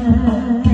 there